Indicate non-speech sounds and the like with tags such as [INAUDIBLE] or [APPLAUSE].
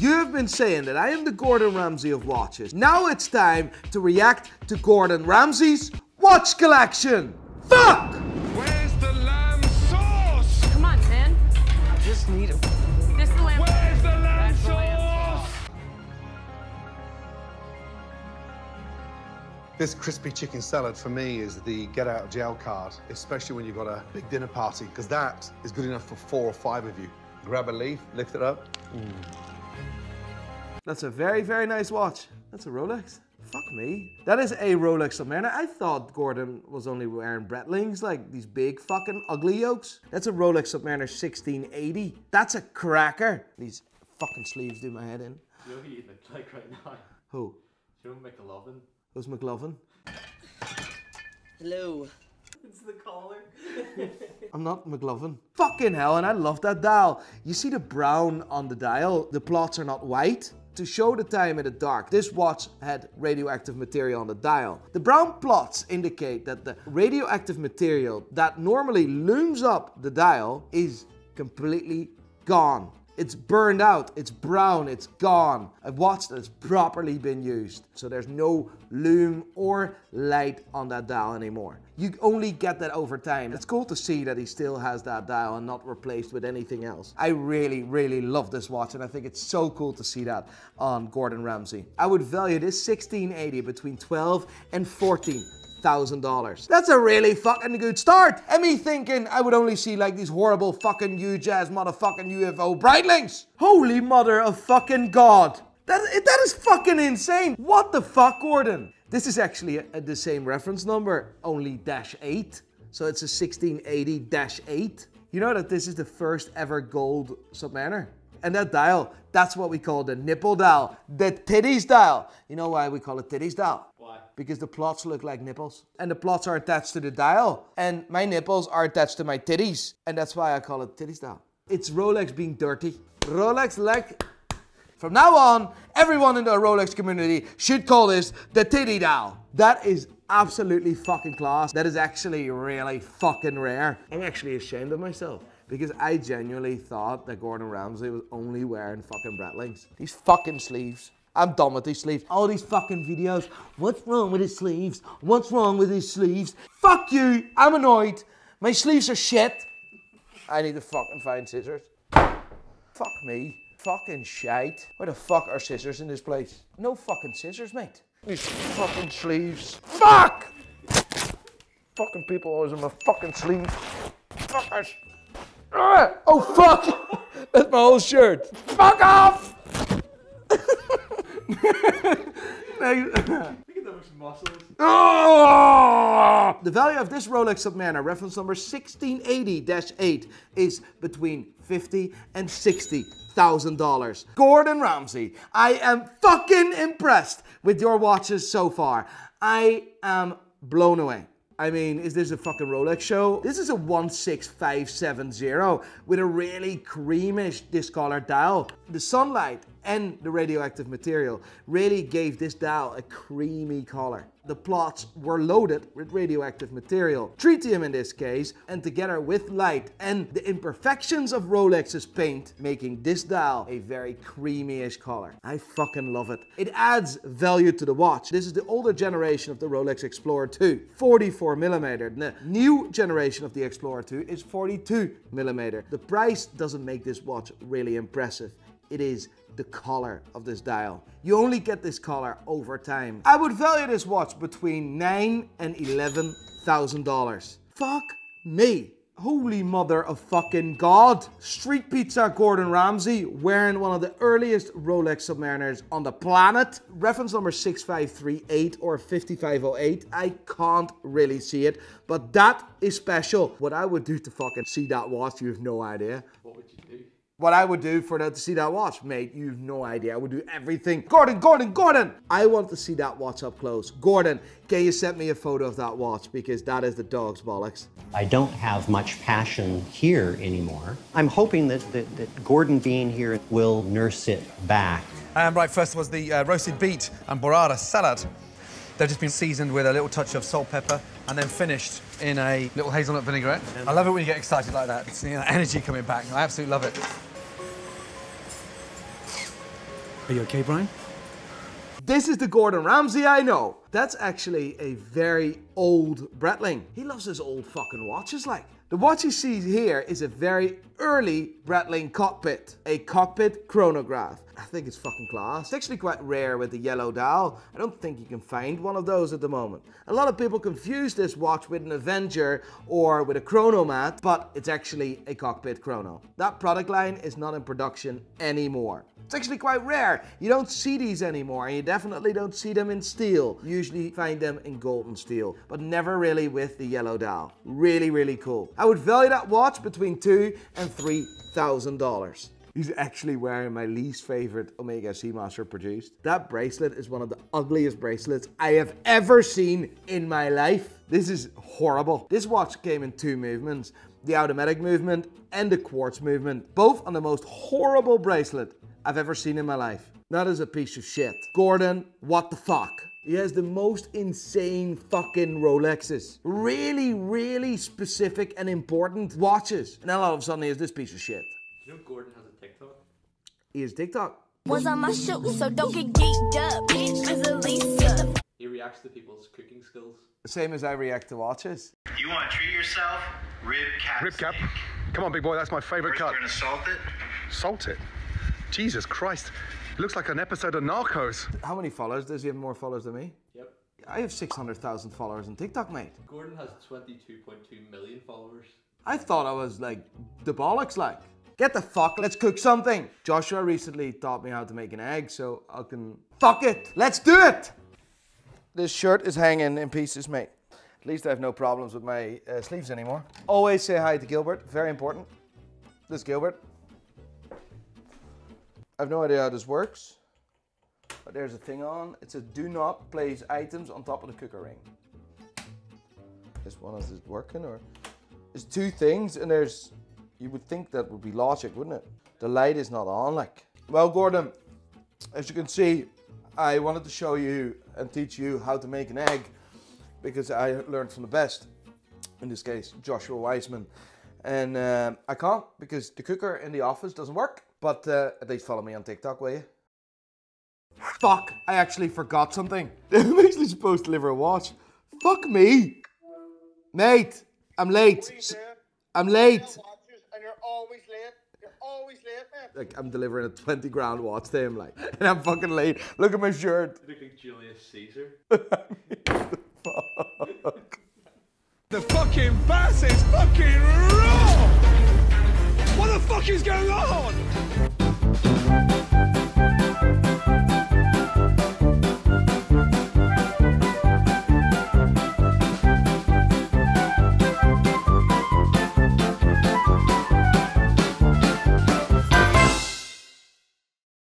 You've been saying that I am the Gordon Ramsay of watches. Now it's time to react to Gordon Ramsay's watch collection. Fuck! Where's the lamb sauce? Come on, man. I just need a. This is the lamp. Where's the lamb That's the lamb sauce? This crispy chicken salad for me is the get out of jail card, especially when you've got a big dinner party, because that is good enough for four or five of you. Grab a leaf, lift it up. Mm. That's a very, very nice watch. That's a Rolex. Fuck me. That is a Rolex Submariner. I thought Gordon was only wearing Breitlings, like these big fucking ugly yokes. That's a Rolex Submariner 1680. That's a cracker. These fucking sleeves do my head in. You know who you look like right now? Who? You know McLovin? Who's McLovin? Hello. It's the collar. [LAUGHS] I'm not McLovin. Fucking hell, and I love that dial. You see the brown on the dial? The plots are not white. To show the time in the dark, this watch had radioactive material on the dial. The brown plots indicate that the radioactive material that normally lumes up the dial is completely gone. It's burned out, it's brown, it's gone. A watch that has properly been used. So there's no lume or light on that dial anymore. You only get that over time. It's cool to see that he still has that dial and not replaced with anything else. I really, really love this watch and I think it's so cool to see that on Gordon Ramsay. I would value this 1680 between 12 and 14 thousand dollars. That's a really fucking good start. And me thinking I would only see like these horrible fucking huge ass motherfucking UFO Breitlings. Holy mother of fucking god. That, that is fucking insane. What the fuck, Gordon? This is actually a- the same reference number, only dash 8. So it's a 1680 dash 8. You know that this is the first ever gold Submariner? And that dial, that's what we call the nipple dial, the titties dial. You know why we call it titties dial? Because the plots look like nipples. And the plots are attached to the dial. And my nipples are attached to my titties. And that's why I call it titties dial. It's Rolex being dirty. Rolex like from now on, everyone in the Rolex community should call this the titty dial. That is absolutely fucking class. That is actually really fucking rare. I'm actually ashamed of myself because I genuinely thought that Gordon Ramsay was only wearing fucking Breitlings. These fucking sleeves. I'm done with these sleeves. All these fucking videos. What's wrong with his sleeves? What's wrong with his sleeves? Fuck you. I'm annoyed. My sleeves are shit. I need to fucking find scissors. Fuck me. Fucking shite. Where the fuck are scissors in this place? No fucking scissors, mate. These fucking sleeves. Fuck! Fucking people always in my fucking sleeves. Fuckers. Ah! Oh fuck! [LAUGHS] That's my whole shirt. Fuck off! Next- Look at those muscles. Oh! The value of this Rolex Submariner, reference number 1680-8, is between 50 and 60 thousand dollars. Gordon Ramsay, I am fucking impressed with your watches so far. I am blown away. I mean, is this a fucking Rolex show? This is a 16570 with a really creamish discolor dial. The sunlight and the radioactive material really gave this dial a creamy color. The plots were loaded with radioactive material, tritium in this case, and together with light and the imperfections of Rolex's paint, making this dial a very creamy-ish color. I fucking love it. It adds value to the watch. This is the older generation of the Rolex Explorer 2, 44 millimeter. The new generation of the Explorer 2 is 42 millimeter. The price doesn't make this watch really impressive. It is the color of this dial. You only get this color over time. I would value this watch between nine and eleven thousand dollars. Fuck me. Holy mother of fucking God. Street Pizza Gordon Ramsay wearing one of the earliest Rolex Submariners on the planet. Reference number 6538 or 5508. I can't really see it, but that is special. What I would do to fucking see that watch, you have no idea. What would you do? What I would do for that to see that watch, mate, you've no idea. I would do everything. Gordon, Gordon, Gordon! I want to see that watch up close. Gordon, can you send me a photo of that watch? Because that is the dog's bollocks. I don't have much passion here anymore. I'm hoping that, that, that Gordon being here will nurse it back. And right, first was the uh, roasted beet and burrata salad. They've just been seasoned with a little touch of salt, pepper, and then finished in a little hazelnut vinaigrette. I love it when you get excited like that. It's you know, energy coming back. I absolutely love it. Are you okay, Brian? This is the Gordon Ramsay I know. That's actually a very old Breitling. He loves his old fucking watches like. The watch you see here is a very early Breitling cockpit, a cockpit chronograph. I think it's fucking class. It's actually quite rare with the yellow dial. I don't think you can find one of those at the moment. A lot of people confuse this watch with an Avenger or with a chronomat, but it's actually a cockpit chrono. That product line is not in production anymore. It's actually quite rare. You don't see these anymore, and you definitely don't see them in steel. You usually find them in gold and steel, but never really with the yellow dial. Really, really cool. I would value that watch between two and three thousand dollars. He's actually wearing my least favorite Omega Seamaster produced. That bracelet is one of the ugliest bracelets I have ever seen in my life. This is horrible. This watch came in two movements the automatic movement and the quartz movement, both on the most horrible bracelet I've ever seen in my life. That is a piece of shit. Gordon, what the fuck? He has the most insane fucking Rolexes. Really, really specific and important watches. And then all of a sudden he has this piece of shit. You know Gordon has a TikTok? He has TikTok. Was on my shoes, so don't get geeked up. Bitch is a Lisa. He reacts to people's cooking skills. The same as I react to watches. You want to treat yourself? Rib cap. Rib cap. steak. Come on, big boy, that's my favorite First, cut. we're gonna salt it. Salt it. Jesus Christ. It looks like an episode of Narcos. How many followers? Does he have more followers than me? Yep. I have 600,000 followers on TikTok, mate. Gordon has 22.2 million followers. I thought I was like the bollocks like. Get the fuck, let's cook something. Joshua recently taught me how to make an egg, so I can. Fuck it, let's do it! This shirt is hanging in pieces, mate. At least I have no problems with my uh, sleeves anymore. Always say hi to Gilbert, very important. This is Gilbert. I have no idea how this works, but there's a thing on. It says do not place items on top of the cooker ring. This one is it working or? There's two things, and there's. You would think that would be logic, wouldn't it? The light is not on, like. Well, Gordon, as you can see, I wanted to show you and teach you how to make an egg because I learned from the best. In this case, Joshua Weissman. And um, I can't because the cooker in the office doesn't work. But uh, at least follow me on TikTok, will you? Fuck, I actually forgot something. [LAUGHS] I'm actually supposed to deliver a watch. Fuck me. Mate, I'm late. S- I'm late. And you're always late. You're always late, man. Like, I'm delivering a 20 grand watch to him, like, [LAUGHS] and I'm fucking late. Look at my shirt. You look like Julius Caesar. [LAUGHS] The fucking bass is fucking raw! What the fuck is going on?